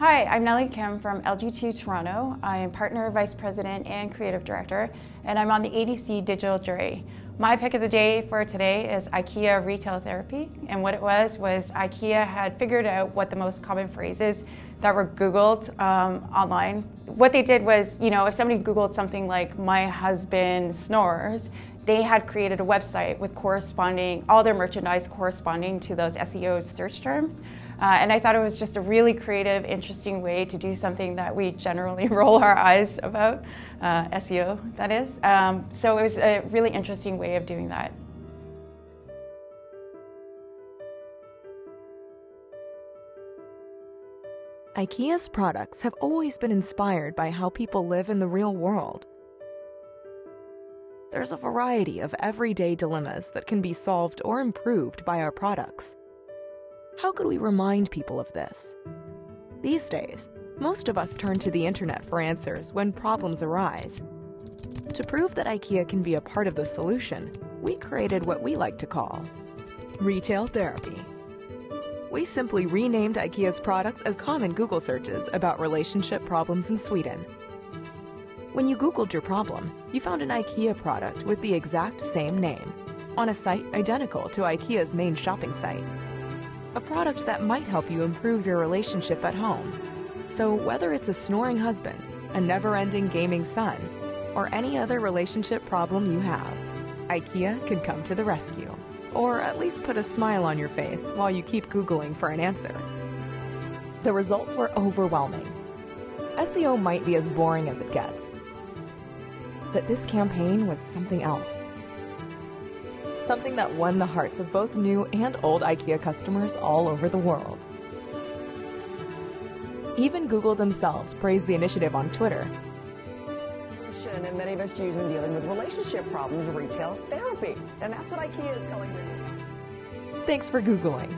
Hi, I'm Nellie Kim from LG2 Toronto. I am Partner Vice President and Creative Director, and I'm on the ADC Digital Jury. My pick of the day for today is IKEA Retail Therapy, and what it was was IKEA had figured out what the most common phrases that were Googled um, online. What they did was, you know, if somebody Googled something like, my husband snores, they had created a website with corresponding, all their merchandise corresponding to those SEO search terms. Uh, and I thought it was just a really creative, interesting way to do something that we generally roll our eyes about, uh, SEO, that is. Um, so it was a really interesting way of doing that. IKEA's products have always been inspired by how people live in the real world there's a variety of everyday dilemmas that can be solved or improved by our products. How could we remind people of this? These days, most of us turn to the internet for answers when problems arise. To prove that IKEA can be a part of the solution, we created what we like to call retail therapy. We simply renamed IKEA's products as common Google searches about relationship problems in Sweden. When you Googled your problem, you found an IKEA product with the exact same name on a site identical to IKEA's main shopping site. A product that might help you improve your relationship at home. So, whether it's a snoring husband, a never ending gaming son, or any other relationship problem you have, IKEA can come to the rescue. Or at least put a smile on your face while you keep Googling for an answer. The results were overwhelming. SEO might be as boring as it gets, but this campaign was something else. Something that won the hearts of both new and old IKEA customers all over the world. Even Google themselves praised the initiative on Twitter. And many of us use when dealing with relationship problems, retail therapy. And that's what IKEA is calling it. Thanks for Googling.